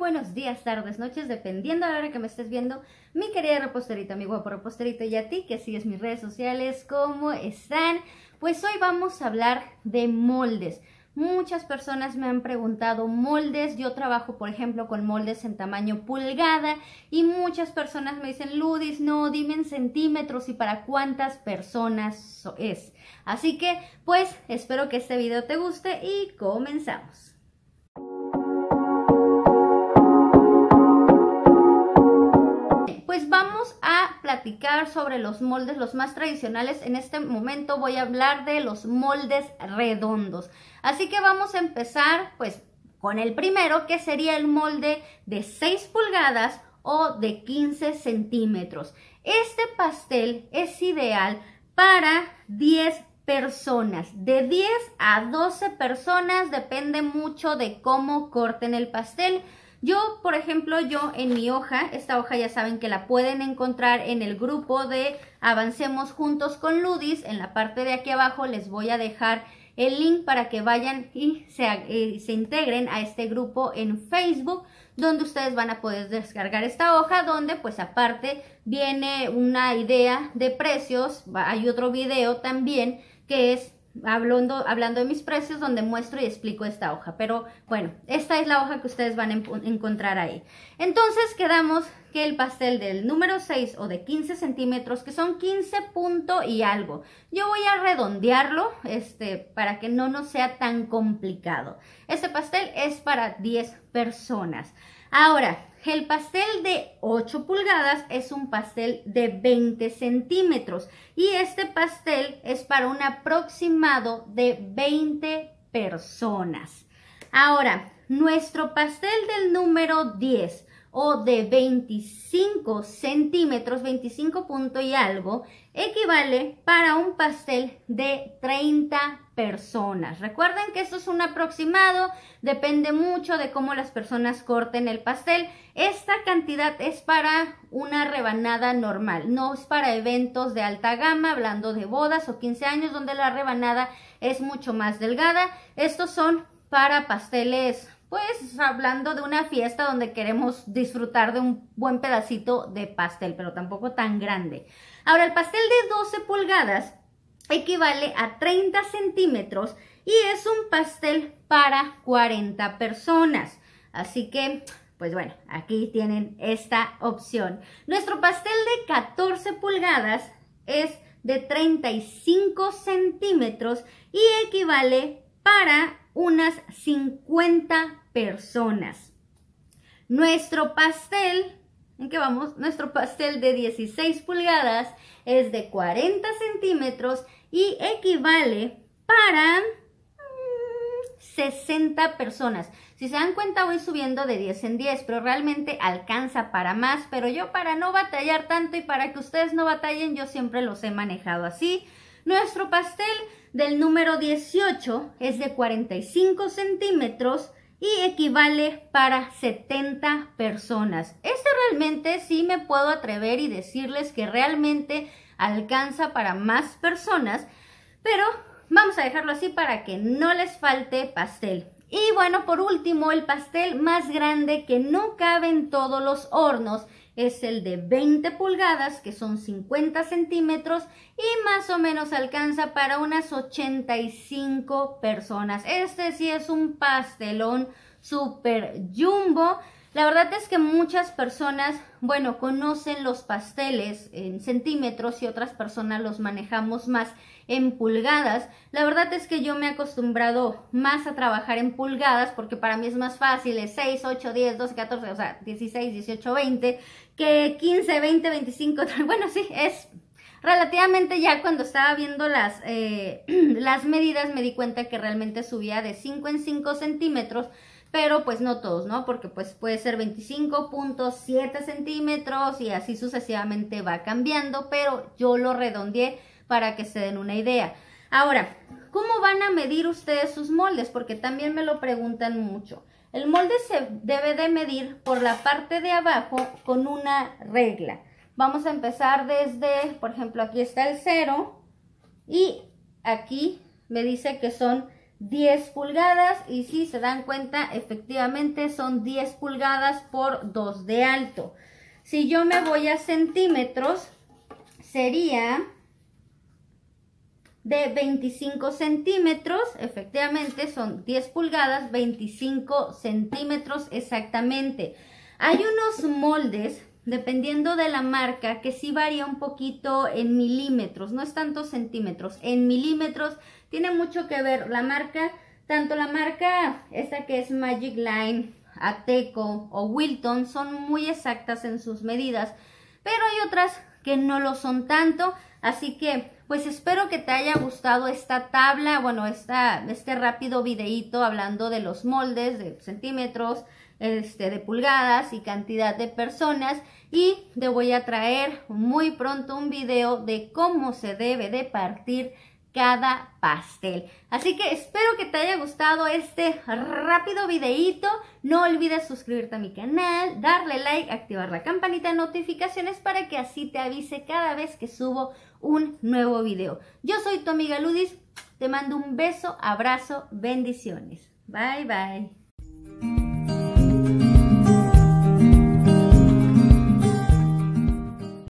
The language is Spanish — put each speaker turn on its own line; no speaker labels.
buenos días, tardes, noches, dependiendo de la hora que me estés viendo. Mi querida reposterita, mi guapo reposterito y a ti que sigues mis redes sociales, ¿cómo están? Pues hoy vamos a hablar de moldes. Muchas personas me han preguntado moldes, yo trabajo por ejemplo con moldes en tamaño pulgada y muchas personas me dicen, Ludis, no, dime en centímetros y para cuántas personas es. Así que pues espero que este video te guste y comenzamos. Sobre los moldes, los más tradicionales. En este momento voy a hablar de los moldes redondos. Así que vamos a empezar pues con el primero que sería el molde de 6 pulgadas o de 15 centímetros. Este pastel es ideal para 10 personas. De 10 a 12 personas depende mucho de cómo corten el pastel. Yo, por ejemplo, yo en mi hoja, esta hoja ya saben que la pueden encontrar en el grupo de Avancemos Juntos con Ludis. En la parte de aquí abajo les voy a dejar el link para que vayan y se, integren a este grupo en Facebook donde ustedes van a poder descargar esta hoja donde pues aparte viene una idea de precios, hay otro video también que es hablando, hablando de mis precios donde muestro y explico esta hoja. Pero bueno, esta es la hoja que ustedes van a encontrar ahí. Entonces quedamos que el pastel del número 6 o de 15 centímetros, que son 15 punto y algo. Yo voy a redondearlo este, para que no nos sea tan complicado. Este pastel es para 10 personas. Ahora, el pastel de 8 pulgadas es un pastel de 20 centímetros y este pastel es para un aproximado de 20 personas. Ahora, nuestro pastel del número 10 o de 25 centímetros, 25 punto y algo, equivale para un pastel de 30 personas. Recuerden que esto es un aproximado, depende mucho de cómo las personas corten el pastel. Esta cantidad es para una rebanada normal, no es para eventos de alta gama, hablando de bodas o 15 años, donde la rebanada es mucho más delgada. Estos son para pasteles pues hablando de una fiesta donde queremos disfrutar de un buen pedacito de pastel, pero tampoco tan grande. Ahora, el pastel de 12 pulgadas equivale a 30 centímetros y es un pastel para 40 personas. Así que, pues bueno, aquí tienen esta opción. Nuestro pastel de 14 pulgadas es de 35 centímetros y equivale para unas 50 personas. Nuestro pastel, ¿en qué vamos? Nuestro pastel de 16 pulgadas es de 40 centímetros y equivale para 60 mm, personas. Si se dan cuenta voy subiendo de 10 en 10, pero realmente alcanza para más, pero yo para no batallar tanto y para que ustedes no batallen, yo siempre los he manejado así. Nuestro pastel del número 18 es de 45 centímetros y equivale para 70 personas. Este realmente sí me puedo atrever y decirles que realmente alcanza para más personas, pero vamos a dejarlo así para que no les falte pastel. Y bueno, por último, el pastel más grande que no cabe en todos los hornos es el de 20 pulgadas, que son 50 centímetros, y más o menos alcanza para unas 85 personas. Este sí es un pastelón super jumbo. La verdad es que muchas personas, bueno, conocen los pasteles en centímetros y otras personas los manejamos más en pulgadas. La verdad es que yo me he acostumbrado más a trabajar en pulgadas porque para mí es más fácil, es 6, 8, 10, 12, 14, o sea, 16, 18, 20, que 15, 20, 25, bueno, sí, es relativamente ya cuando estaba viendo las, eh, las medidas me di cuenta que realmente subía de 5 en 5 centímetros pero pues no todos, ¿no? Porque pues puede ser 25.7 centímetros y así sucesivamente va cambiando, pero yo lo redondeé para que se den una idea. Ahora, ¿cómo van a medir ustedes sus moldes? Porque también me lo preguntan mucho. El molde se debe de medir por la parte de abajo con una regla. Vamos a empezar desde, por ejemplo, aquí está el cero y aquí me dice que son 10 pulgadas y si se dan cuenta efectivamente son 10 pulgadas por 2 de alto. Si yo me voy a centímetros sería de 25 centímetros, efectivamente son 10 pulgadas, 25 centímetros exactamente. Hay unos moldes, dependiendo de la marca, que sí varía un poquito en milímetros, no es tanto centímetros, en milímetros tiene mucho que ver la marca, tanto la marca esta que es Magic Line, Ateco o Wilton son muy exactas en sus medidas, pero hay otras que no lo son tanto, así que pues espero que te haya gustado esta tabla, bueno, esta, este rápido videíto hablando de los moldes de centímetros, este, de pulgadas y cantidad de personas y te voy a traer muy pronto un video de cómo se debe de partir cada pastel. Así que espero que te haya gustado este rápido videíto. No olvides suscribirte a mi canal, darle like, activar la campanita de notificaciones para que así te avise cada vez que subo un nuevo video. Yo soy tu amiga Ludis. Te mando un beso, abrazo, bendiciones. Bye bye.